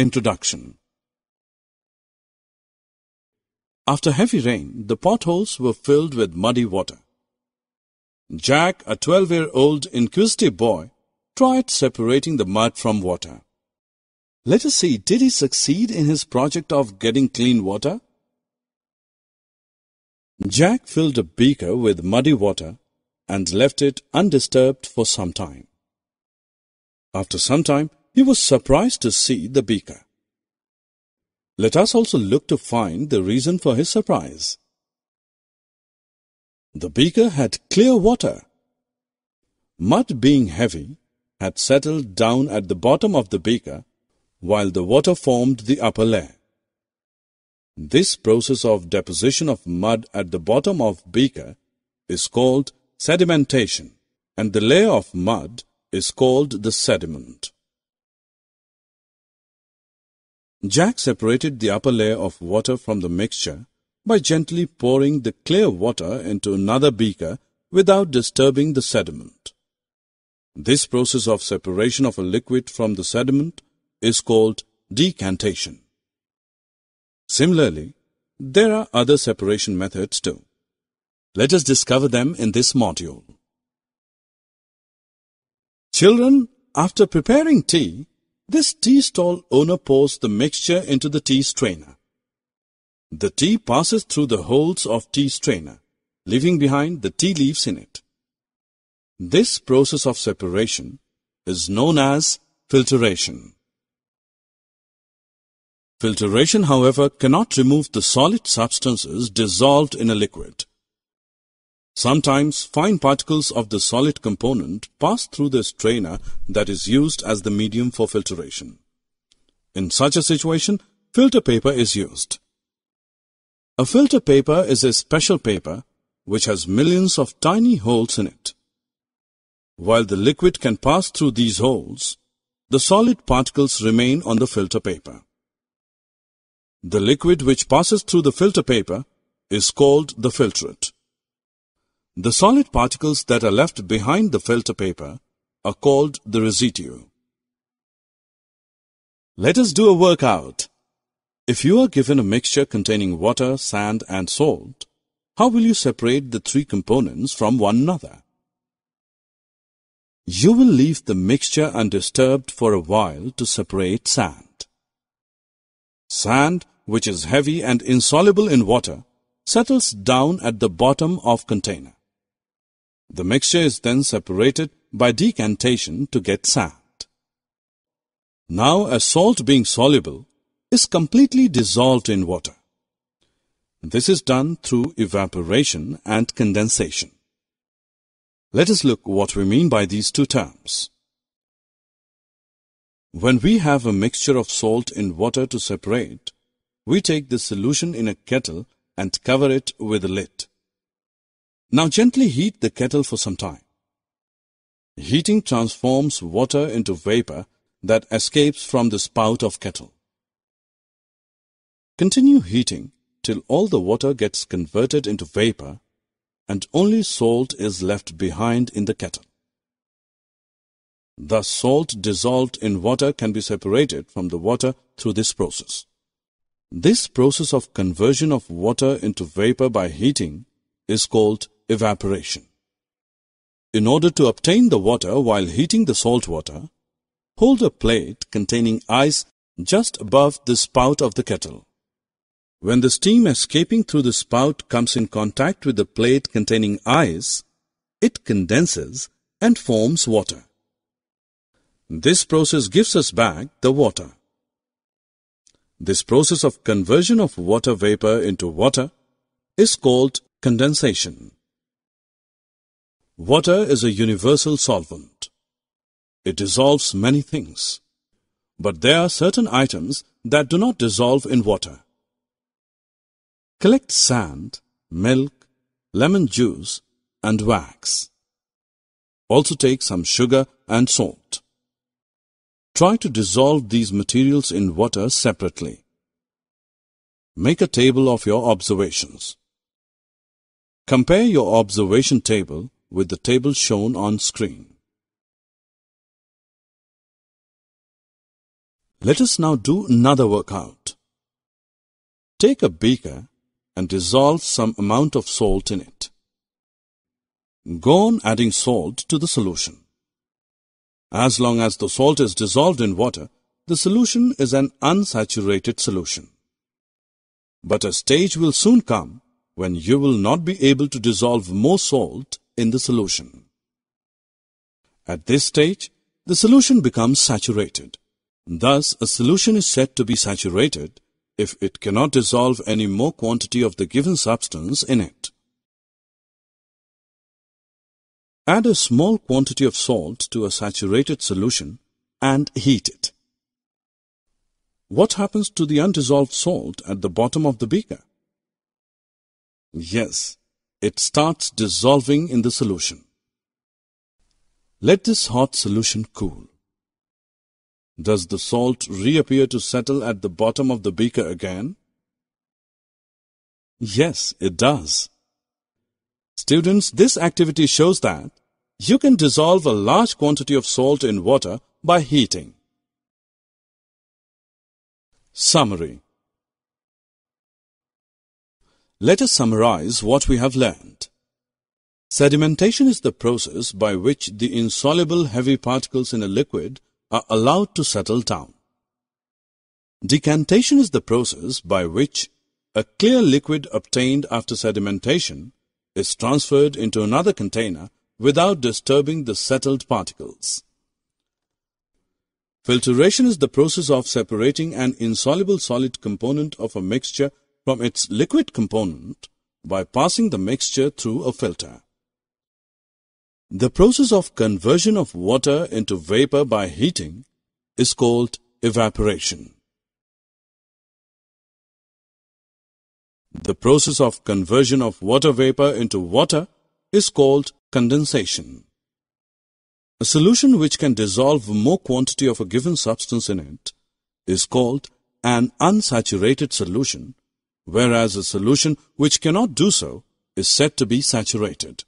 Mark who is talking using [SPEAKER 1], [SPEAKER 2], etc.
[SPEAKER 1] Introduction After heavy rain, the potholes were filled with muddy water. Jack, a 12-year-old inquisitive boy, tried separating the mud from water. Let us see, did he succeed in his project of getting clean water? Jack filled a beaker with muddy water and left it undisturbed for some time. After some time, he was surprised to see the beaker. Let us also look to find the reason for his surprise. The beaker had clear water. Mud being heavy had settled down at the bottom of the beaker while the water formed the upper layer. This process of deposition of mud at the bottom of beaker is called sedimentation and the layer of mud is called the sediment. Jack separated the upper layer of water from the mixture by gently pouring the clear water into another beaker without disturbing the sediment. This process of separation of a liquid from the sediment is called decantation. Similarly, there are other separation methods too. Let us discover them in this module. Children, after preparing tea, this tea stall owner pours the mixture into the tea strainer. The tea passes through the holes of tea strainer, leaving behind the tea leaves in it. This process of separation is known as filtration. Filtration, however, cannot remove the solid substances dissolved in a liquid. Sometimes fine particles of the solid component pass through the strainer that is used as the medium for filtration. In such a situation, filter paper is used. A filter paper is a special paper which has millions of tiny holes in it. While the liquid can pass through these holes, the solid particles remain on the filter paper. The liquid which passes through the filter paper is called the filtrate. The solid particles that are left behind the filter paper are called the residue. Let us do a workout. If you are given a mixture containing water, sand and salt, how will you separate the three components from one another? You will leave the mixture undisturbed for a while to separate sand. Sand, which is heavy and insoluble in water, settles down at the bottom of container. The mixture is then separated by decantation to get sand. Now, as salt being soluble, is completely dissolved in water. This is done through evaporation and condensation. Let us look what we mean by these two terms. When we have a mixture of salt in water to separate, we take the solution in a kettle and cover it with a lid. Now gently heat the kettle for some time. Heating transforms water into vapor that escapes from the spout of kettle. Continue heating till all the water gets converted into vapor and only salt is left behind in the kettle. Thus, salt dissolved in water can be separated from the water through this process. This process of conversion of water into vapor by heating is called evaporation. In order to obtain the water while heating the salt water, hold a plate containing ice just above the spout of the kettle. When the steam escaping through the spout comes in contact with the plate containing ice, it condenses and forms water. This process gives us back the water. This process of conversion of water vapor into water is called condensation. Water is a universal solvent. It dissolves many things. But there are certain items that do not dissolve in water. Collect sand, milk, lemon juice and wax. Also take some sugar and salt. Try to dissolve these materials in water separately. Make a table of your observations. Compare your observation table with the table shown on screen. Let us now do another workout. Take a beaker and dissolve some amount of salt in it. Go on adding salt to the solution. As long as the salt is dissolved in water, the solution is an unsaturated solution. But a stage will soon come when you will not be able to dissolve more salt in the solution. At this stage, the solution becomes saturated. Thus, a solution is said to be saturated if it cannot dissolve any more quantity of the given substance in it. Add a small quantity of salt to a saturated solution and heat it. What happens to the undissolved salt at the bottom of the beaker? Yes, it starts dissolving in the solution. Let this hot solution cool. Does the salt reappear to settle at the bottom of the beaker again? Yes, it does. Students, this activity shows that you can dissolve a large quantity of salt in water by heating. Summary Let us summarize what we have learned. Sedimentation is the process by which the insoluble heavy particles in a liquid are allowed to settle down. Decantation is the process by which a clear liquid obtained after sedimentation is transferred into another container without disturbing the settled particles. Filtration is the process of separating an insoluble solid component of a mixture from its liquid component by passing the mixture through a filter. The process of conversion of water into vapor by heating is called evaporation. The process of conversion of water vapor into water is called condensation. A solution which can dissolve more quantity of a given substance in it is called an unsaturated solution, whereas a solution which cannot do so is said to be saturated.